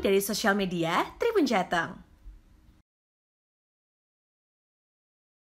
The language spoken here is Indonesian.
dari sosial media Tribun Jateng.